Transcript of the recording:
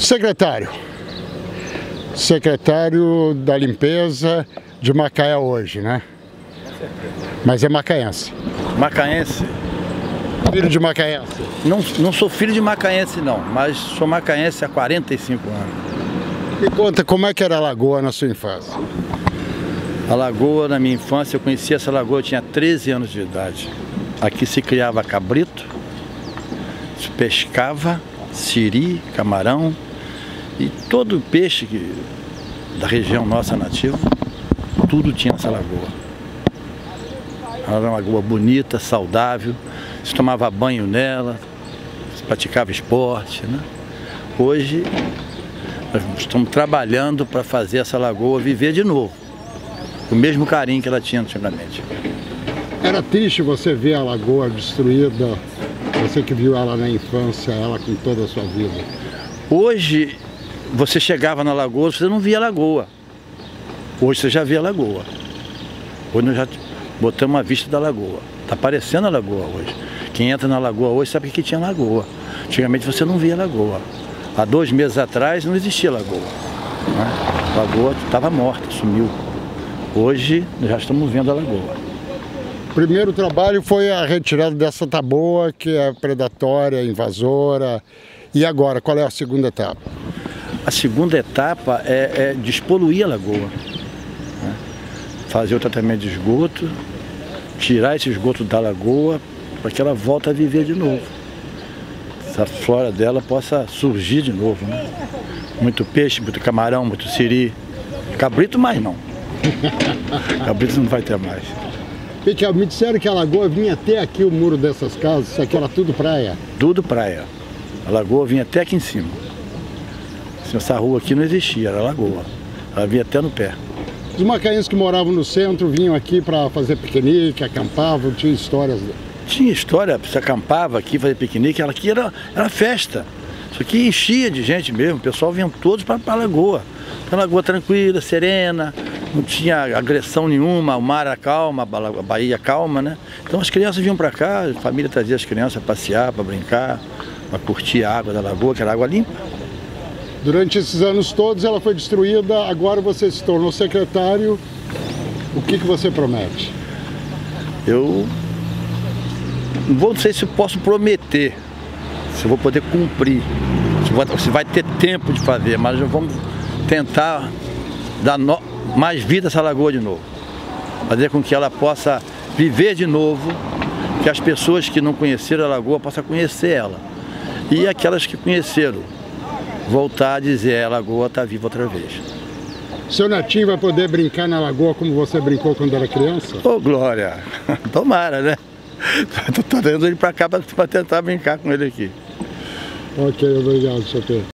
Secretário, secretário da limpeza de Macaé hoje, né? Mas é macaense. Macaense? Filho de macaense? Não, não sou filho de macaense não, mas sou macaense há 45 anos. Me conta, como é que era a lagoa na sua infância? A lagoa, na minha infância, eu conhecia essa lagoa, eu tinha 13 anos de idade. Aqui se criava cabrito, se pescava siri, camarão e todo peixe que, da região nossa nativa, tudo tinha nessa lagoa. Era uma lagoa bonita, saudável, se tomava banho nela, se praticava esporte. Né? Hoje nós estamos trabalhando para fazer essa lagoa viver de novo, o mesmo carinho que ela tinha antigamente. Era triste você ver a lagoa destruída, você que viu ela na infância, ela com toda a sua vida. Hoje, você chegava na lagoa, você não via a lagoa. Hoje você já vê a lagoa. Hoje nós já botamos a vista da lagoa. Está aparecendo a lagoa hoje. Quem entra na lagoa hoje sabe que tinha lagoa. Antigamente você não via lagoa. Há dois meses atrás não existia lagoa. Né? A lagoa estava morta, sumiu. Hoje nós já estamos vendo a lagoa. O primeiro trabalho foi a retirada dessa taboa, que é predatória, invasora. E agora, qual é a segunda etapa? A segunda etapa é, é despoluir a lagoa. Né? Fazer o tratamento de esgoto, tirar esse esgoto da lagoa para que ela volte a viver de novo. Essa flora dela possa surgir de novo. Né? Muito peixe, muito camarão, muito siri. Cabrito mais não. Cabrito não vai ter mais. Piquel, me disseram que a lagoa vinha até aqui o muro dessas casas, isso aqui era tudo praia? Tudo praia. A lagoa vinha até aqui em cima. Essa rua aqui não existia, era lagoa. Ela vinha até no pé. Os macaenses que moravam no centro vinham aqui para fazer piquenique, acampavam, tinha histórias? Tinha história, você acampava aqui, fazer piquenique, aqui era, era festa. Isso aqui enchia de gente mesmo, o pessoal vinha todos para a lagoa. Uma lagoa tranquila, serena, não tinha agressão nenhuma, o mar era calma, a Bahia calma, né? Então as crianças vinham para cá, a família trazia as crianças para passear, para brincar, para curtir a água da lagoa, que era água limpa. Durante esses anos todos ela foi destruída, agora você se tornou secretário. O que, que você promete? Eu não sei se posso prometer, se vou poder cumprir, se vai ter tempo de fazer, mas vamos tentar dar no, mais vida a essa lagoa de novo. Fazer com que ela possa viver de novo, que as pessoas que não conheceram a lagoa possam conhecer ela. E aquelas que conheceram, voltar a dizer, a lagoa está viva outra vez. Seu netinho vai poder brincar na lagoa como você brincou quando era criança? Ô, oh, Glória! Tomara, né? Estou trazendo ele para cá para tentar brincar com ele aqui. Ok, obrigado, seu Pedro.